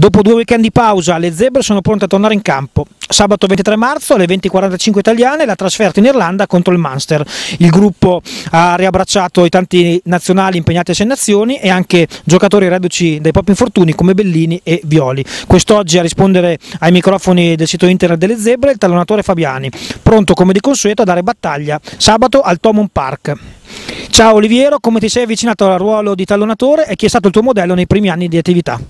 Dopo due weekend di pausa, le zebre sono pronte a tornare in campo. Sabato 23 marzo alle 20.45 italiane la trasferta in Irlanda contro il Munster. Il gruppo ha riabbracciato i tanti nazionali impegnati a sei nazioni e anche giocatori reduci dai propri infortuni come Bellini e Violi. Quest'oggi a rispondere ai microfoni del sito internet delle zebre il tallonatore Fabiani, pronto come di consueto a dare battaglia sabato al Thomond Park. Ciao Oliviero, come ti sei avvicinato al ruolo di tallonatore e chi è stato il tuo modello nei primi anni di attività?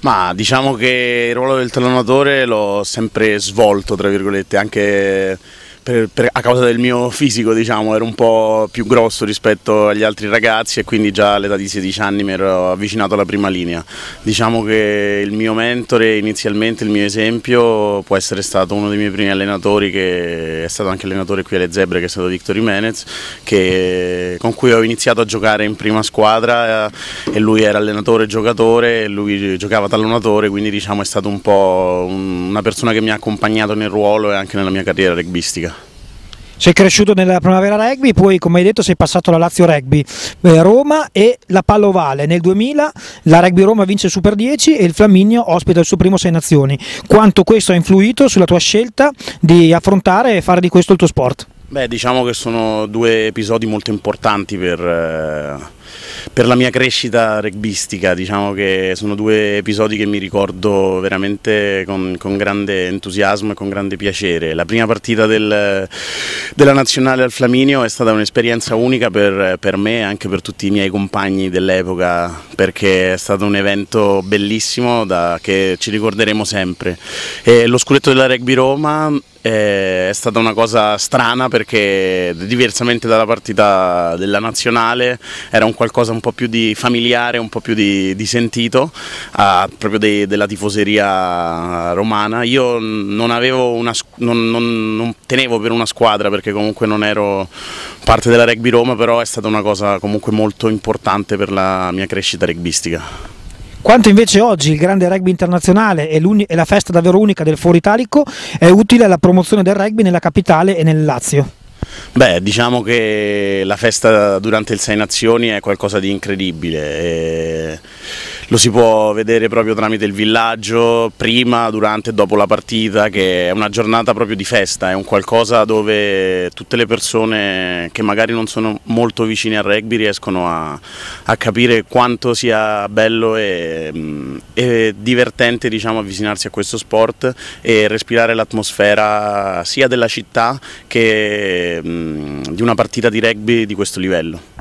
Ma diciamo che il ruolo del tallonatore l'ho sempre svolto, tra virgolette, anche per, per, a causa del mio fisico diciamo, ero un po' più grosso rispetto agli altri ragazzi e quindi già all'età di 16 anni mi ero avvicinato alla prima linea. Diciamo che il mio mentore inizialmente, il mio esempio può essere stato uno dei miei primi allenatori che è stato anche allenatore qui alle Zebre che è stato Victor Jimenez che, con cui ho iniziato a giocare in prima squadra e lui era allenatore giocatore e lui giocava tallonatore quindi diciamo è stato un po' una persona che mi ha accompagnato nel ruolo e anche nella mia carriera rugbistica. Sei cresciuto nella primavera rugby, poi come hai detto sei passato alla Lazio Rugby eh, Roma e la Pallovale. Nel 2000 la Rugby Roma vince il Super 10 e il Flaminio ospita il suo primo Sei Nazioni. Quanto questo ha influito sulla tua scelta di affrontare e fare di questo il tuo sport? Beh, diciamo che sono due episodi molto importanti per, eh, per, la mia crescita rugbistica, diciamo che sono due episodi che mi ricordo veramente con, con grande entusiasmo e con grande piacere. La prima partita del, della nazionale al Flaminio è stata un'esperienza unica per, per me e anche per tutti i miei compagni dell'epoca perché è stato un evento bellissimo da, che ci ricorderemo sempre. E lo scudetto della Rugby Roma è stata una cosa strana perché diversamente dalla partita della nazionale era un qualcosa un po' più di familiare, un po' più di, di sentito, uh, proprio de, della tifoseria romana. Io non, una, non, non, non, tenevo per una squadra perché comunque non ero parte della Rugby Roma, però è stata una cosa comunque molto importante per la mia crescita rugbistica. Quanto invece oggi il grande rugby internazionale e, la festa davvero unica del Foro Italico è utile alla promozione del rugby nella capitale e nel Lazio? Beh, diciamo che la festa durante il Sei Nazioni è qualcosa di incredibile. E lo si può vedere proprio tramite il villaggio, prima, durante e dopo la partita, che è una giornata proprio di festa, è un qualcosa dove tutte le persone che magari non sono molto vicine al rugby riescono a, a capire quanto sia bello e, e divertente diciamo, avvicinarsi a questo sport e respirare l'atmosfera sia della città che mh, di una partita di rugby di questo livello.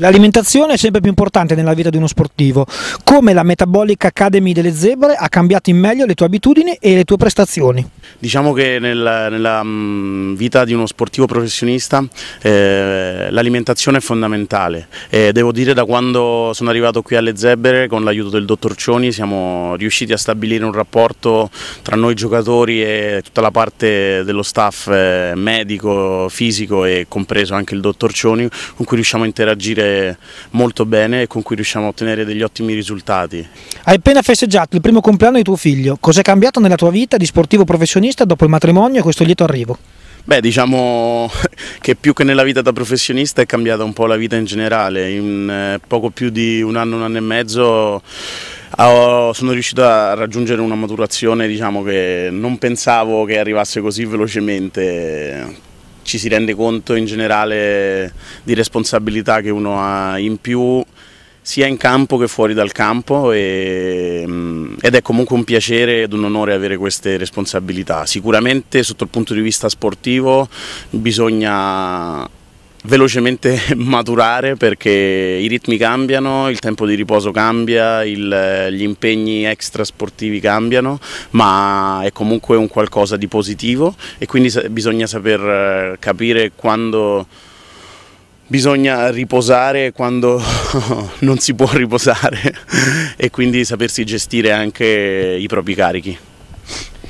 L'alimentazione è sempre più importante nella vita di uno sportivo. Come la Metabolic Academy delle Zebre ha cambiato in meglio le tue abitudini e le tue prestazioni? Diciamo che nella, nella mm, vita di uno sportivo professionista eh, l'alimentazione è fondamentale. Eh, devo dire da quando sono arrivato qui alle Zebre con l'aiuto del dottor Cioni siamo riusciti a stabilire un rapporto tra noi giocatori e tutta la parte dello staff eh, medico, fisico e compreso anche il dottor Cioni con cui riusciamo a interagire molto bene e con cui riusciamo a ottenere degli ottimi risultati. Hai appena festeggiato il primo compleanno di tuo figlio, cos'è cambiato nella tua vita di sportivo professionista? dopo il matrimonio e questo lieto arrivo? Beh, diciamo che più che nella vita da professionista è cambiata un po' la vita in generale. In eh, poco più di un anno, un anno e mezzo sono riuscito a raggiungere una maturazione diciamo, che non pensavo che arrivasse così velocemente. Ci si rende conto in generale di responsabilità che uno ha in più sia in campo che fuori dal campo e, mm, ed è comunque un piacere ed un onore avere queste responsabilità. Sicuramente sotto il punto di vista sportivo bisogna velocemente maturare perché i ritmi cambiano, il tempo di riposo cambia, il, gli impegni extra sportivi cambiano, ma è comunque un qualcosa di positivo e quindi bisogna saper eh, capire quando bisogna riposare quando non si può riposare e quindi sapersi gestire anche i propri carichi.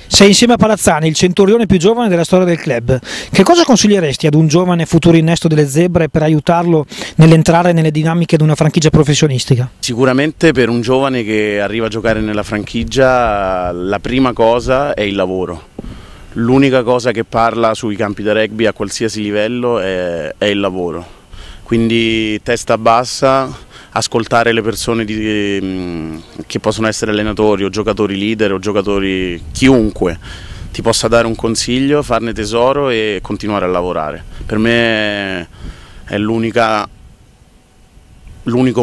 Sei insieme a Palazzani, il centurione più giovane della storia del club. Che cosa consiglieresti ad un giovane futuro innesto delle zebre per aiutarlo nell'entrare nelle dinamiche di una franchigia professionistica? Sicuramente per un giovane che arriva a giocare nella franchigia la prima cosa è il lavoro. L'unica cosa che parla sui campi da rugby a qualsiasi livello è, è il lavoro quindi testa bassa, ascoltare le persone di, mm, che possono essere allenatori o giocatori leader o giocatori chiunque ti possa dare un consiglio, farne tesoro e continuare a lavorare. Per me è l'unico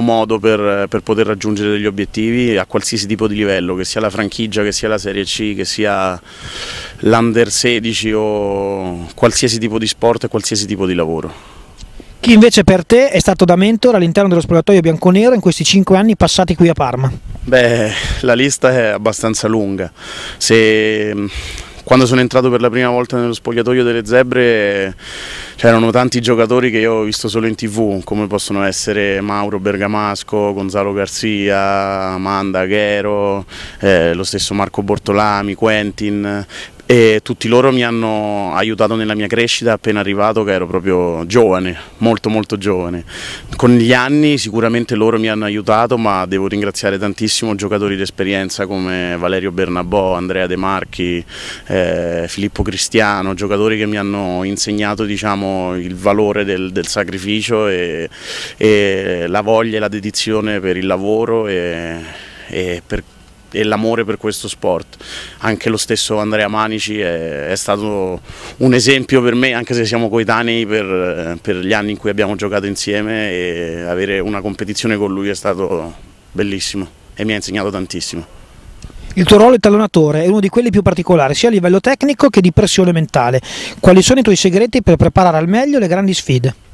modo per, per, poter raggiungere degli obiettivi a qualsiasi tipo di livello, che sia la franchigia, che sia la Serie C, che sia l'Under 16 o qualsiasi tipo di sport e qualsiasi tipo di lavoro. Chi invece per te è stato da mentore all'interno dello spogliatoio bianconero in questi cinque anni passati qui a Parma? Beh, la lista è abbastanza lunga. Se quando sono entrato per la prima volta nello spogliatoio delle zebre c'erano tanti giocatori che io ho visto solo in tv come possono essere Mauro Bergamasco, Gonzalo Garzia, Amanda Ghero, eh, lo stesso Marco Bortolami, Quentin e tutti loro mi hanno aiutato nella mia crescita appena arrivato che ero proprio giovane, molto molto giovane. Con gli anni sicuramente loro mi hanno aiutato ma devo ringraziare tantissimo giocatori d'esperienza come Valerio Bernabò, Andrea De Marchi, eh, Filippo Cristiano, giocatori che mi hanno insegnato diciamo, il valore del, del sacrificio e, e, la voglia e la dedizione per il lavoro e, e per e l'amore per questo sport. Anche lo stesso Andrea Manici è, è, stato un esempio per me, anche se siamo coetanei per, per gli anni in cui abbiamo giocato insieme e avere una competizione con lui è stato bellissimo e mi ha insegnato tantissimo. Il tuo ruolo di tallonatore è uno di quelli più particolari, sia a livello tecnico che di pressione mentale. Quali sono i tuoi segreti per preparare al meglio le grandi sfide?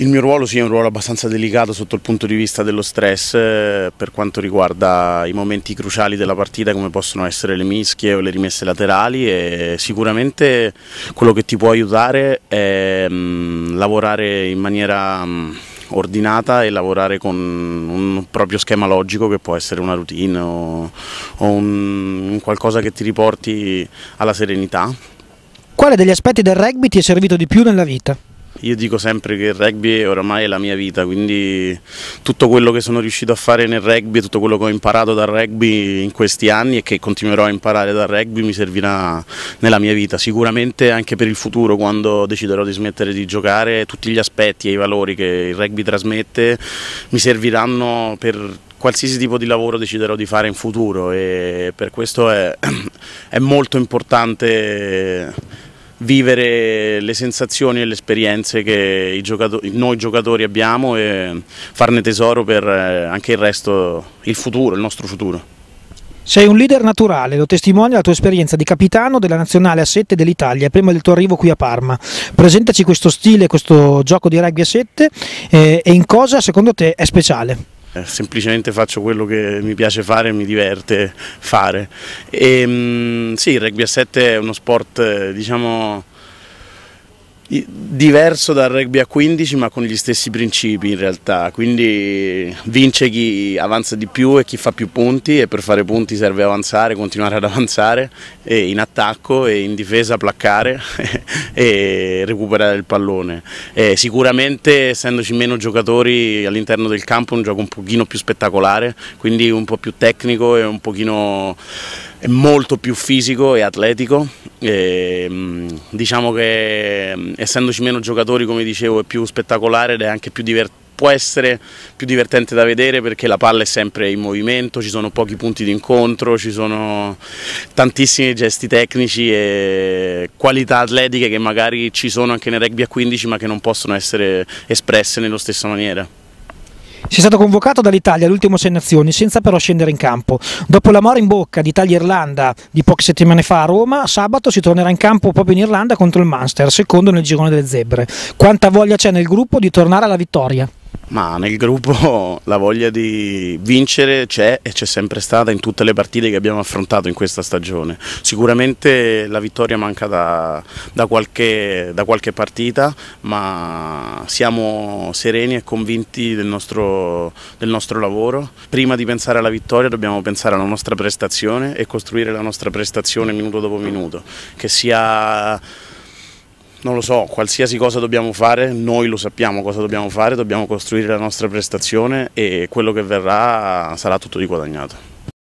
Il mio ruolo sì, è un ruolo abbastanza delicato sotto il punto di vista dello stress eh, per quanto riguarda i momenti cruciali della partita come possono essere le mischie o le rimesse laterali e sicuramente quello che ti può aiutare è mm, lavorare in maniera mm, ordinata e lavorare con un proprio schema logico che può essere una routine o, o un qualcosa che ti riporti alla serenità. Quale degli aspetti del rugby ti è servito di più nella vita? Io dico sempre che il rugby oramai è la mia vita, quindi tutto quello che sono riuscito a fare nel rugby, tutto quello che ho imparato dal rugby in questi anni e che continuerò a imparare dal rugby mi servirà nella mia vita. Sicuramente anche per il futuro, quando deciderò di smettere di giocare, tutti gli aspetti e i valori che il rugby trasmette mi serviranno per qualsiasi tipo di lavoro deciderò di fare in futuro e per questo è, è molto importante vivere le sensazioni e le esperienze che giocatori, noi giocatori abbiamo e farne tesoro per eh, anche il resto, il futuro, il nostro futuro. Sei un leader naturale, lo testimonia la tua esperienza di capitano della nazionale a 7 dell'Italia prima del tuo arrivo qui a Parma. Presentaci questo stile, questo gioco di rugby a 7 eh, e in cosa secondo te è speciale? Eh, semplicemente faccio quello che mi piace fare e mi diverte fare. E, ehm, sì, il rugby a 7 è uno sport eh, diciamo diverso dal rugby a 15 ma con gli stessi principi in realtà, quindi vince chi avanza di più e chi fa più punti e per fare punti serve avanzare, continuare ad avanzare in attacco e in difesa placcare e recuperare il pallone. E sicuramente essendoci meno giocatori all'interno del campo è un gioco un pochino più spettacolare, quindi un po' più tecnico e un pochino è molto più fisico e atletico. E, mm, diciamo che essendoci meno giocatori, come dicevo, è più spettacolare ed è anche più divertente può essere più divertente da vedere perché la palla è sempre in movimento, ci sono pochi punti di incontro, ci sono tantissimi gesti tecnici e qualità atletiche che magari ci sono anche nel rugby a 15 ma che non possono essere espresse nella stessa maniera. Si è stato convocato dall'Italia all'ultimo Sei Nazioni senza però scendere in campo. Dopo la mora in bocca d'Italia-Irlanda di poche settimane fa a Roma, sabato si tornerà in campo proprio in Irlanda contro il Munster, secondo nel girone delle zebre. Quanta voglia c'è nel gruppo di tornare alla vittoria? Ma nel gruppo la voglia di vincere c'è e c'è sempre stata in tutte le partite che abbiamo affrontato in questa stagione. Sicuramente la vittoria manca da, da, qualche, da qualche, partita, ma siamo sereni e convinti del nostro, del nostro lavoro. Prima di pensare alla vittoria dobbiamo pensare alla nostra prestazione e costruire la nostra prestazione minuto dopo minuto, che sia non lo so, qualsiasi cosa dobbiamo fare, noi lo sappiamo cosa dobbiamo fare, dobbiamo costruire la nostra prestazione e quello che verrà sarà tutto di guadagnato.